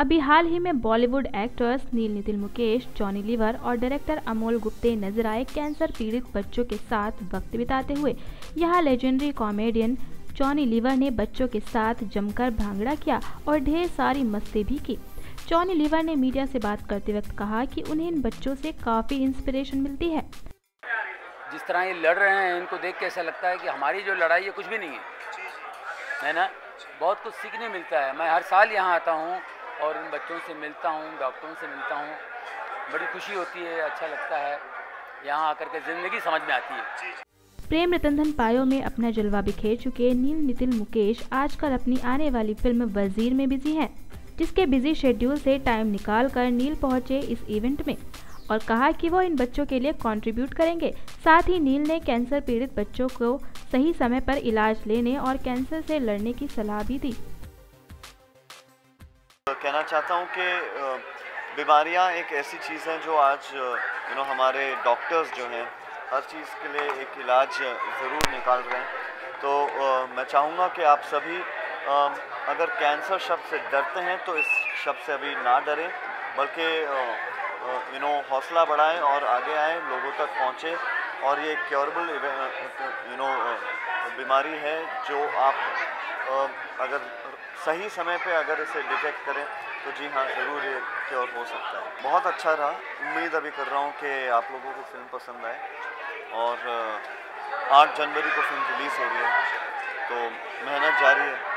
अभी हाल ही में बॉलीवुड एक्टर्स नील नितिन मुकेश जॉनी लीवर और डायरेक्टर अमोल गुप्ते नज़र आए कैंसर पीड़ित बच्चों के साथ वक्त बिताते हुए। यहाँ लेजेंडरी कॉमेडियन जॉनी लीवर ने बच्चों के साथ जमकर भांगड़ा किया और ढेर सारी मस्ती भी की। जॉनी लीवर ने मीडिया से बात करते वक्त कहा कि उन्हें इन बच्चों से काफ़ी इंस्पिरेशन मिलती है। जिस तरह ये लड़ रहे हैं इनको देख के ऐसा लगता है कि हमारी जो लड़ाई है कुछ भी नहीं है। है ना? बहुत कुछ सीखने मिलता है। मैं हर साल यहाँ आता हूँ और इन बच्चों से मिलता हूँ डॉक्टरों से मिलता हूँ। बड़ी खुशी होती है अच्छा लगता है। यहाँ आकर के ज़िंदगी समझ में आती है। प्रेम रतन धन पायो में अपना जलवा बिखेर चुके नील नितिन मुकेश। आजकल अपनी आने वाली फ़िल्म वज़ीर में बिज़ी हैं, जिसके बिज़ी शेड्यूल से टाइम निकाल कर नील पहुँचे इस इवेंट में। और कहा कि वो इन बच्चों के लिए कंट्रीब्यूट करेंगे। साथ ही नील ने कैंसर पीड़ित बच्चों को सही समय पर इलाज लेने और कैंसर से लड़ने की सलाह भी दी। कहना चाहता हूँ कि बीमारियाँ एक ऐसी चीज़ हैं जो आज यू नो हमारे डॉक्टर्स जो हैं हर चीज़ के लिए एक इलाज ज़रूर निकाल रहे हैं। तो आ, मैं चाहूँगा कि आप सभी आ, अगर कैंसर शब्द से डरते हैं तो इस शब्द से अभी ना डरें बल्कि यू नो हौसला बढ़ाएँ और आगे आएँ लोगों तक पहुँचें। और ये क्योरेबल यू नो बीमारी है जो आप अगर सही समय पे अगर इसे डिटेक्ट करें तो जी हाँ ज़रूर ये क्योर हो सकता है। बहुत अच्छा रहा। उम्मीद अभी कर रहा हूँ कि आप लोगों को फ़िल्म पसंद आए। और 8 जनवरी को फ़िल्म रिलीज़ हो रही है। तो मेहनत जारी है।